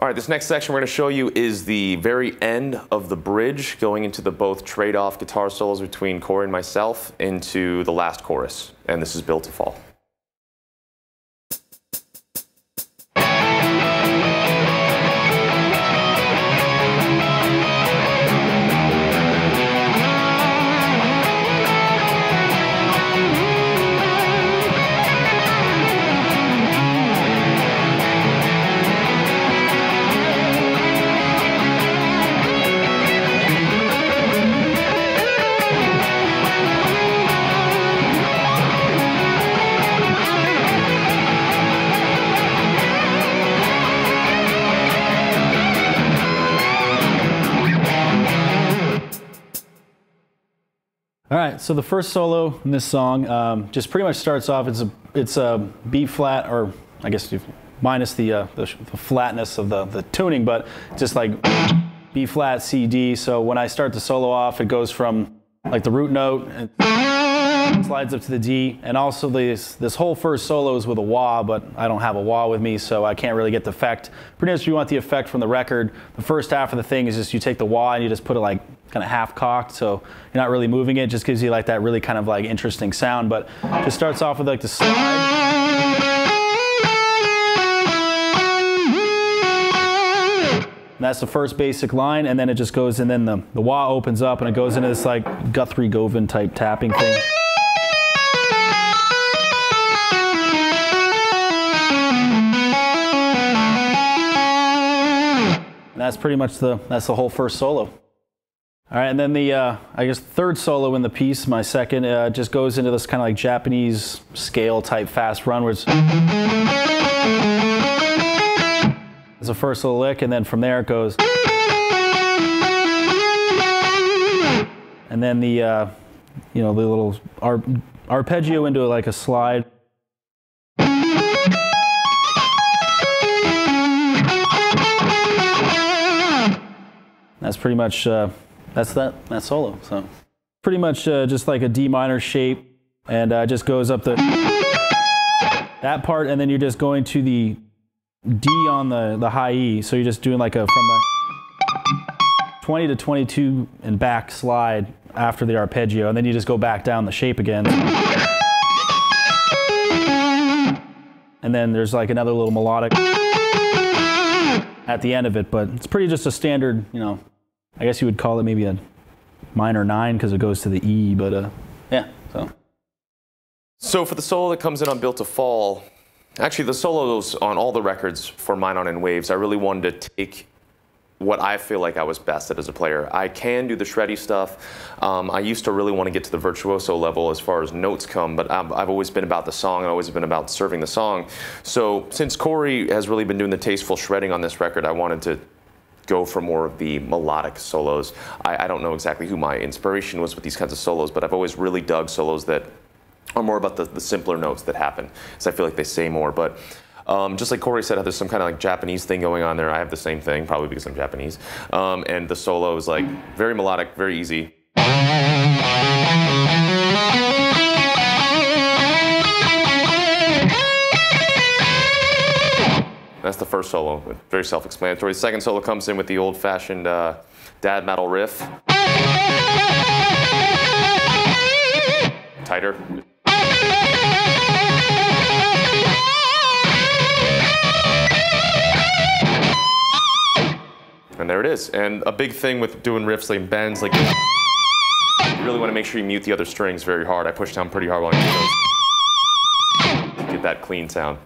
All right, this next section we're going to show you is the very end of the bridge going into the both trade-off guitar solos between Corey and myself into the last chorus. And this is Built to Fall. All right, so the first solo in this song um, just pretty much starts off. It's a it's a B flat, or I guess minus the, uh, the, the flatness of the the tuning, but just like B flat C D. So when I start the solo off, it goes from like the root note and slides up to the D, and also this this whole first solo is with a wah, but I don't have a wah with me, so I can't really get the effect. Pretty much, you want the effect from the record, the first half of the thing is just you take the wah and you just put it like kind of half cocked, so you're not really moving it. Just gives you like that really kind of like interesting sound, but just starts off with like the slide. That's the first basic line, and then it just goes, and then the, the wah opens up, and it goes into this like Guthrie Govan type tapping thing. And that's pretty much the that's the whole first solo. All right, and then the uh, I guess third solo in the piece, my second, uh, just goes into this kind of like Japanese scale type fast run, where it's it's the first little lick, and then from there it goes, and then the uh, you know the little ar arpeggio into like a slide. That's pretty much uh, that's that that solo. So pretty much uh, just like a D minor shape, and uh, just goes up the that part, and then you're just going to the D on the the high E. So you're just doing like a from a 20 to 22 and back slide after the arpeggio, and then you just go back down the shape again. And then there's like another little melodic at the end of it, but it's pretty just a standard, you know, I guess you would call it maybe a minor nine because it goes to the E, but uh, yeah, so. So for the solo that comes in on Built to Fall, actually the solos on all the records for Mine on In Waves, I really wanted to take what I feel like I was best at as a player. I can do the shreddy stuff. Um, I used to really want to get to the virtuoso level as far as notes come, but I've, I've always been about the song and always been about serving the song. So since Corey has really been doing the tasteful shredding on this record, I wanted to go for more of the melodic solos. I, I don't know exactly who my inspiration was with these kinds of solos, but I've always really dug solos that are more about the, the simpler notes that happen, so I feel like they say more. But um, just like Corey said, there's some kind of like Japanese thing going on there. I have the same thing, probably because I'm Japanese. Um, and the solo is like very melodic, very easy. That's the first solo, very self-explanatory. The second solo comes in with the old-fashioned uh, dad metal riff. Tighter. And there it is. And a big thing with doing riffs like bends like you really want to make sure you mute the other strings very hard. I push down pretty hard while I do those. Get that clean sound.